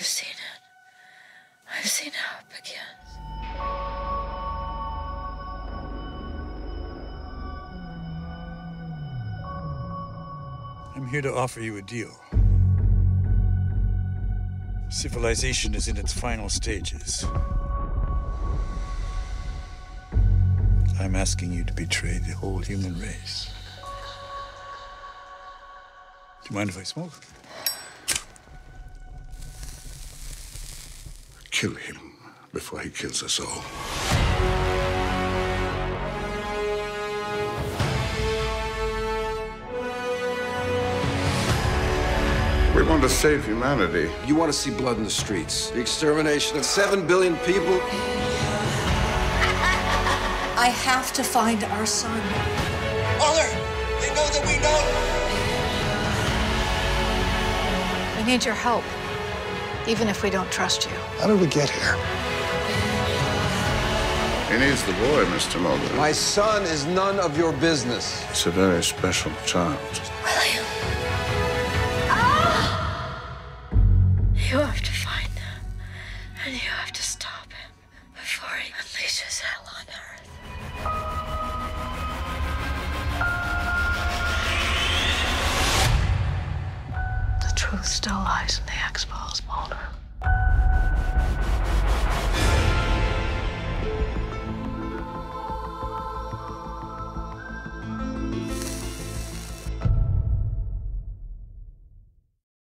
I've seen it. I've seen how it begins. I'm here to offer you a deal. Civilization is in its final stages. I'm asking you to betray the whole human race. Do you mind if I smoke? Kill him before he kills us all. We want to save humanity. You want to see blood in the streets, the extermination of seven billion people. I have to find our son. Mother, they know that we know. We need your help, even if we don't trust you. How did we get here? He needs the boy, Mr. Mulder. My son is none of your business. It's a very special child. William. Ah! You have to find him, and you have to stop him before he unleashes hell on earth. The truth still lies in the X-Files folder.